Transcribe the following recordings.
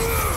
Whoa!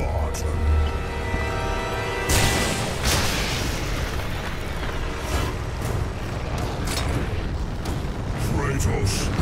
Spartan. Kratos,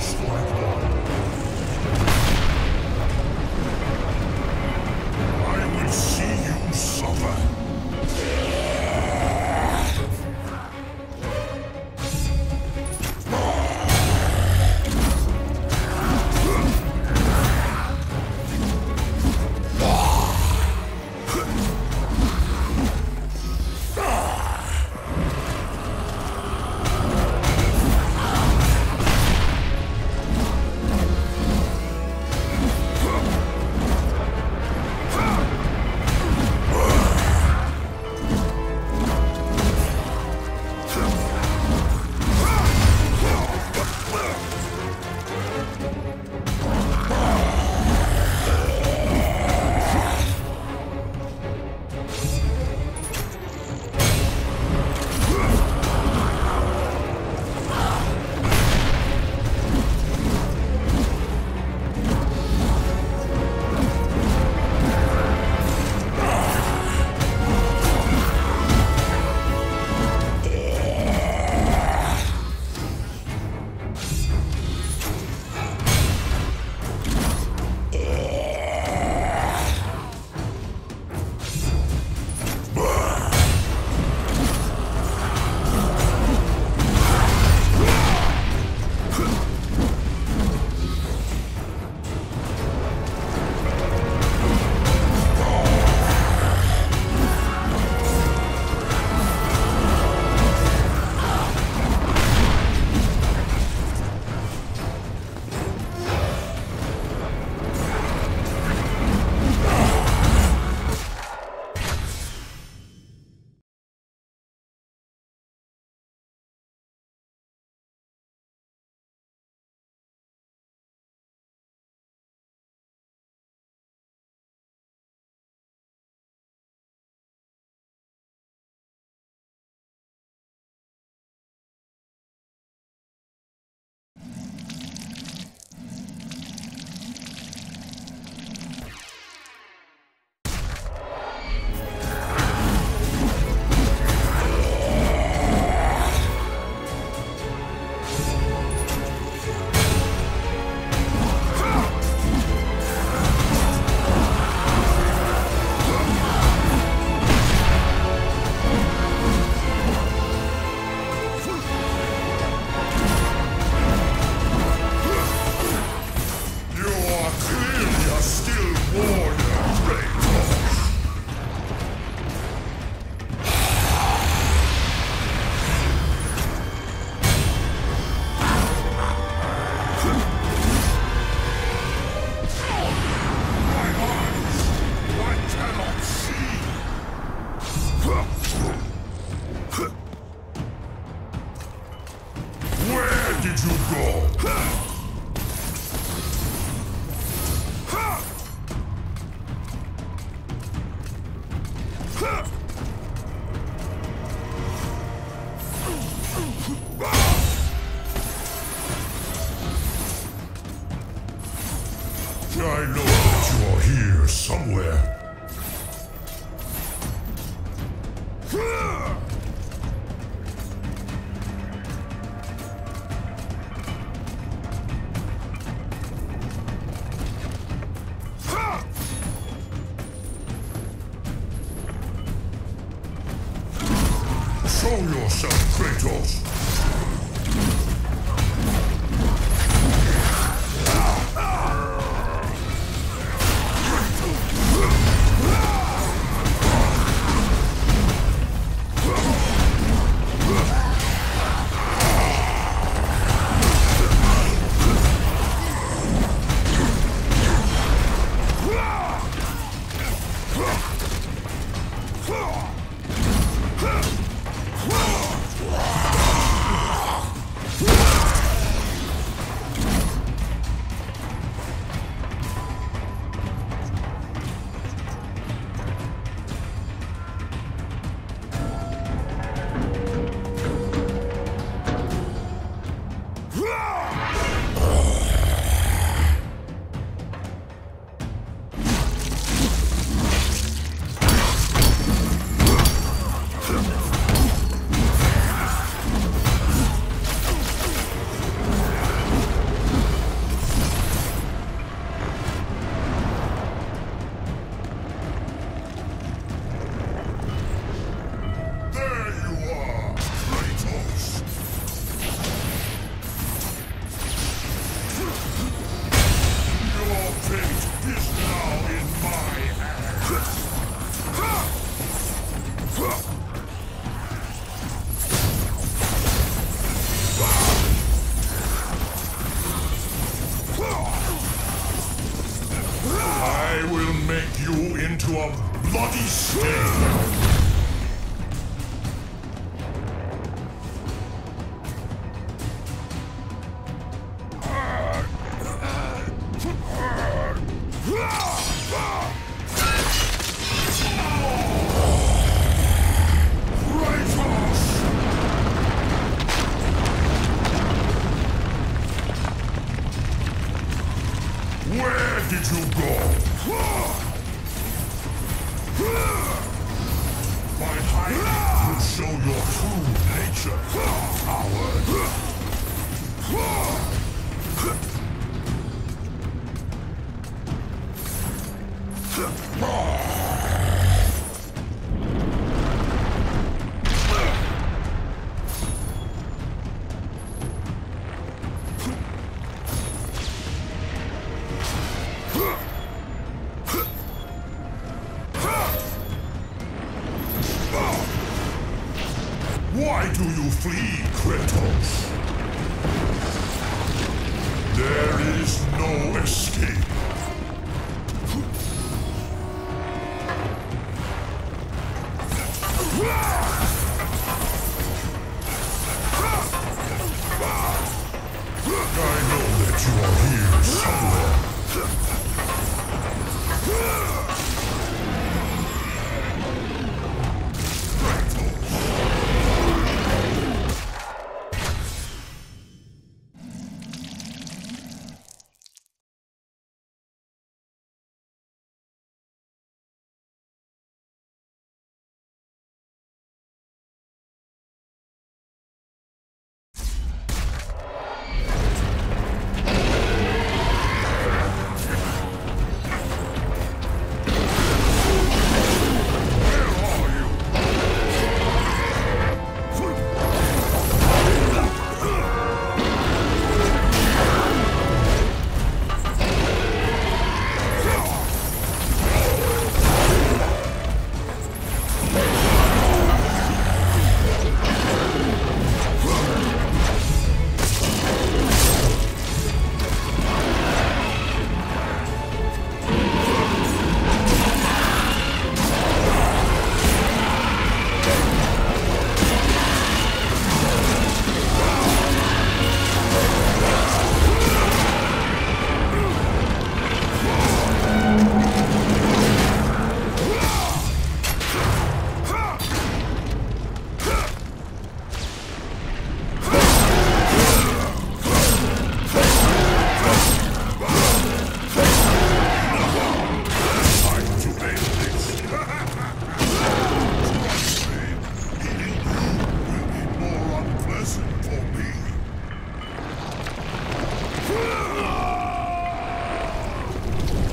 I'm sorry.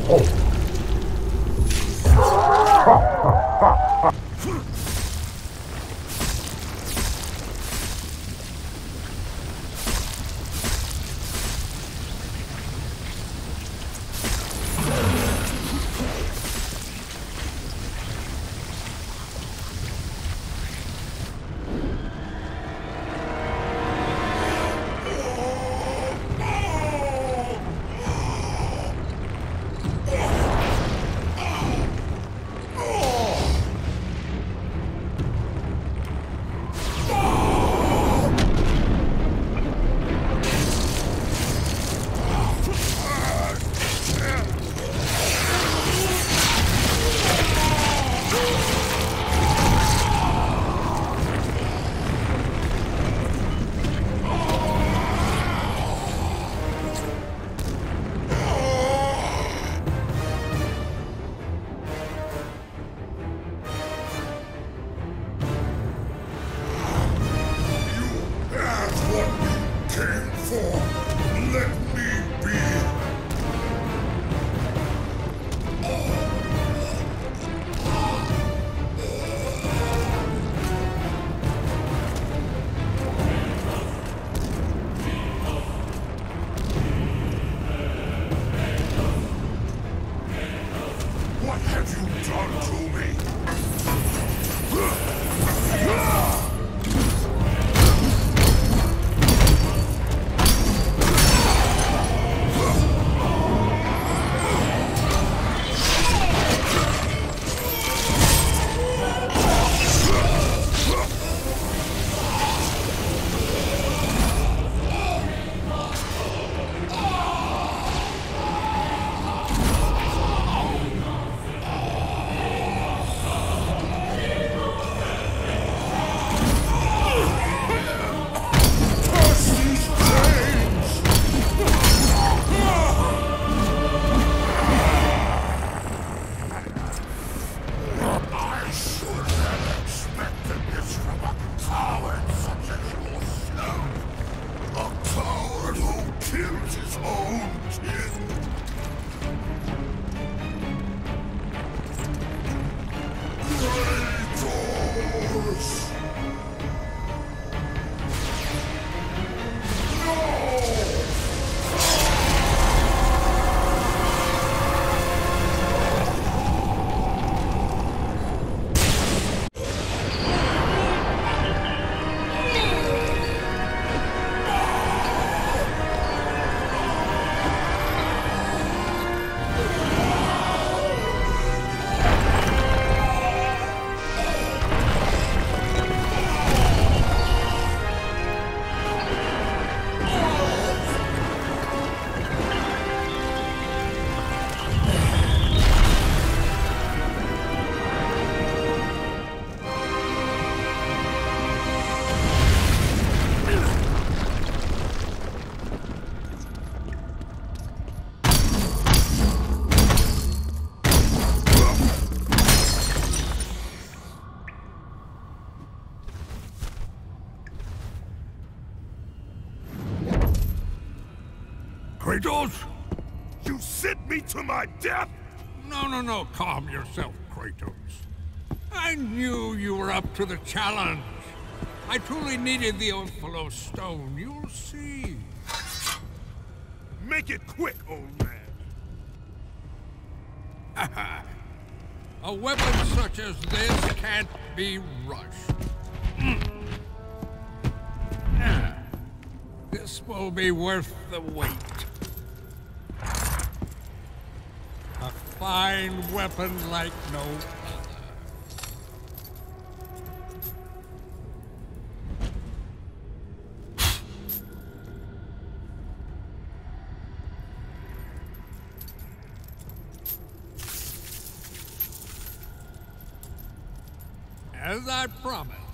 哦。Kratos? You sent me to my death? No, no, no. Calm yourself, Kratos. I knew you were up to the challenge. I truly needed the Omphalos stone. You'll see. Make it quick, old man. A weapon such as this can't be rushed. Mm. Ah. This will be worth the wait. A fine weapon like no other. As I promised.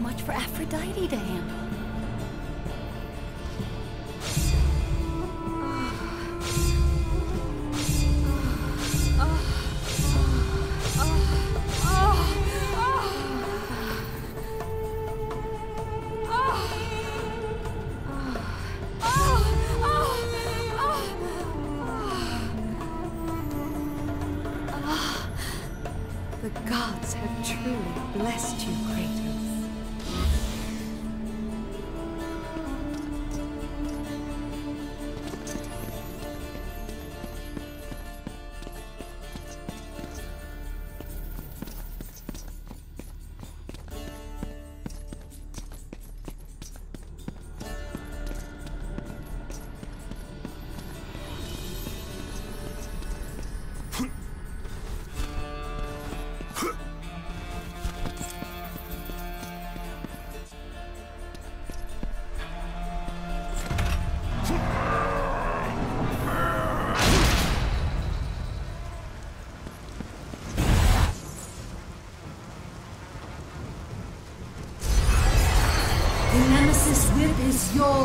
Much for Aphrodite to handle.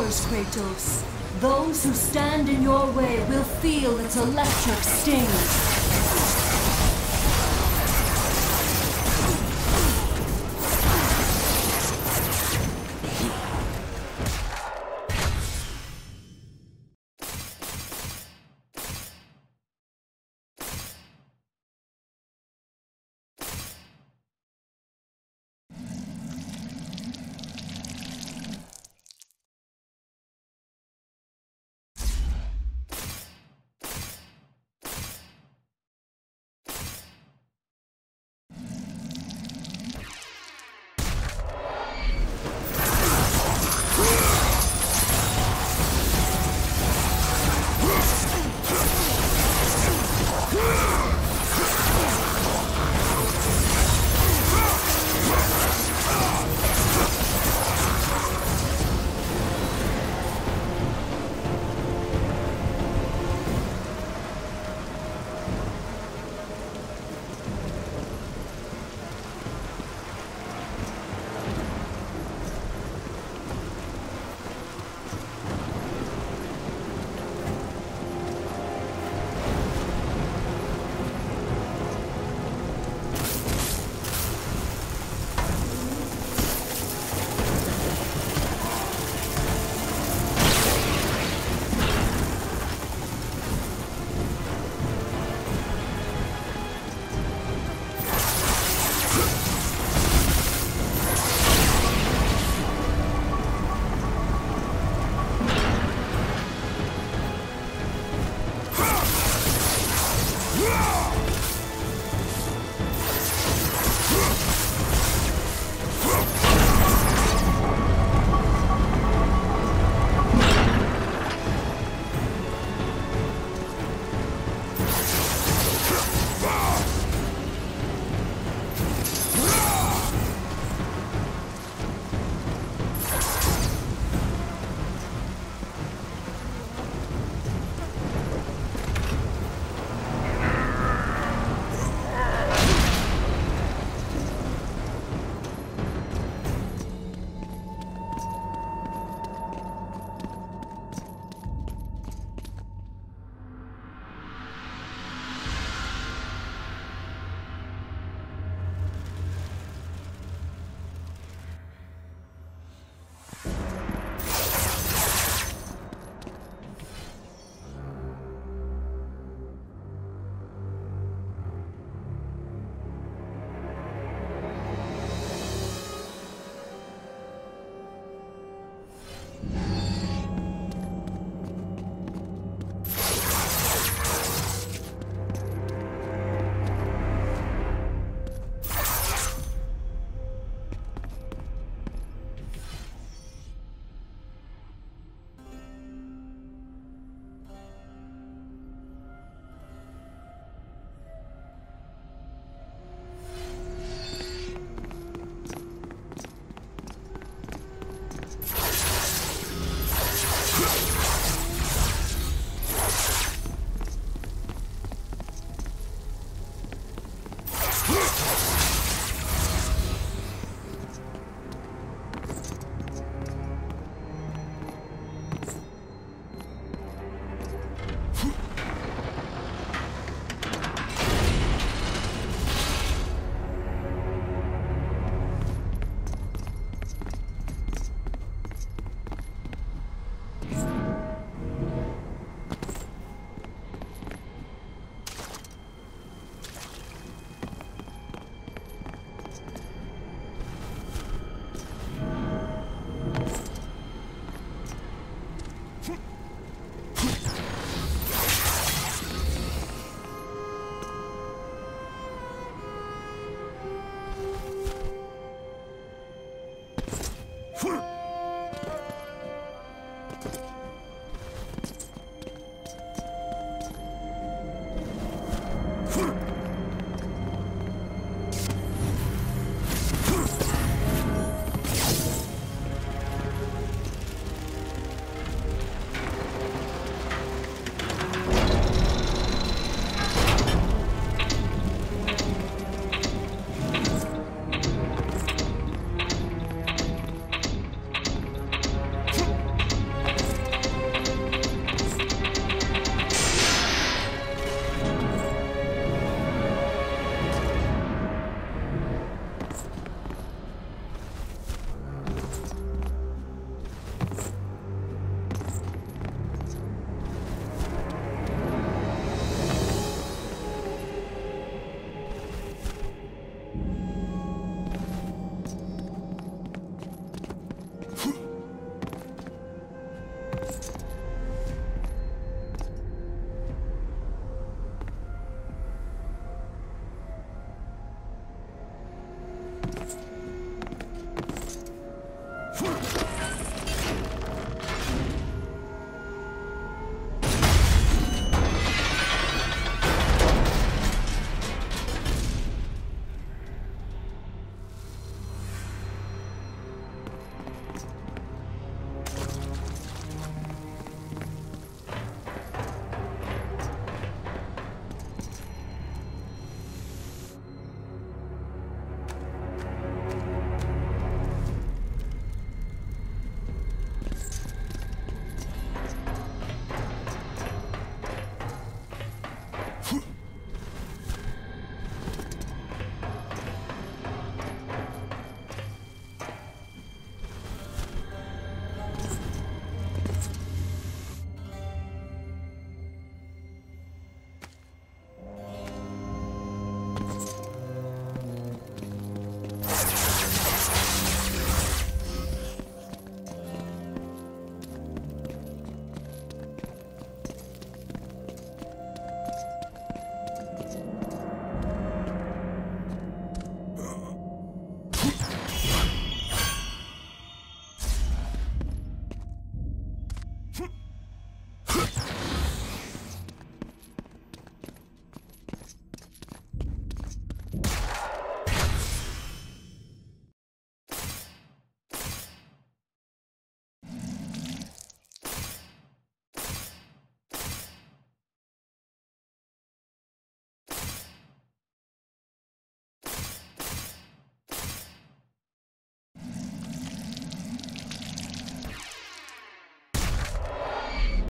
Yours, Kratos. Those who stand in your way will feel its electric sting.